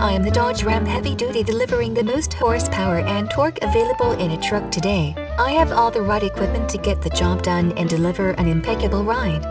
I am the Dodge Ram Heavy Duty delivering the most horsepower and torque available in a truck today. I have all the right equipment to get the job done and deliver an impeccable ride.